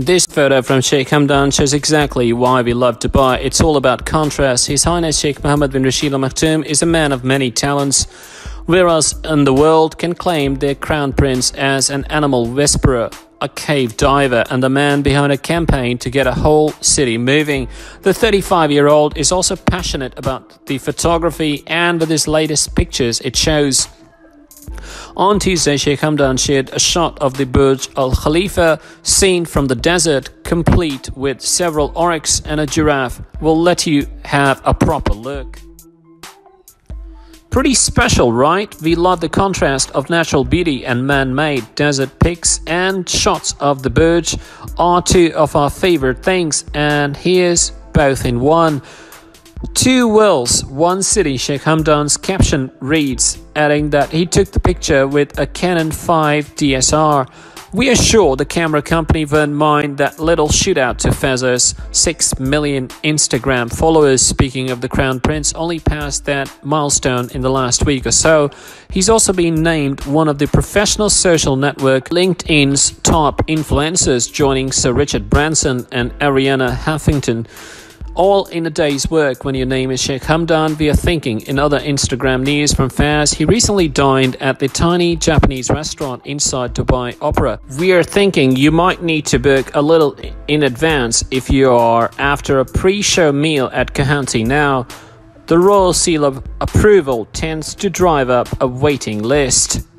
This photo from Sheikh Hamdan shows exactly why we love Dubai. It's all about contrast. His Highness Sheikh Mohammed bin Rashid Al Maktoum is a man of many talents, whereas in the world can claim their crown prince as an animal whisperer, a cave diver, and the man behind a campaign to get a whole city moving. The 35 year old is also passionate about the photography, and with his latest pictures, it shows on Tuesday, Sheikh Hamdan shared a shot of the Burj Al Khalifa seen from the desert, complete with several oryx and a giraffe. We'll let you have a proper look. Pretty special, right? We love the contrast of natural beauty and man made desert pics and shots of the Burj are two of our favorite things, and here's both in one. Two worlds, one city, Sheikh Hamdan's caption reads, adding that he took the picture with a Canon 5 DSR. We are sure the camera company won't mind that little shootout to Fazza's 6 million Instagram followers. Speaking of the Crown Prince, only passed that milestone in the last week or so. He's also been named one of the professional social network LinkedIn's top influencers, joining Sir Richard Branson and Arianna Huffington all in a day's work when your name is Sheikh Hamdan. We are thinking in other Instagram news from Faz, he recently dined at the tiny Japanese restaurant inside Dubai Opera. We are thinking you might need to book a little in advance if you are after a pre-show meal at Kahanti now. The royal seal of approval tends to drive up a waiting list.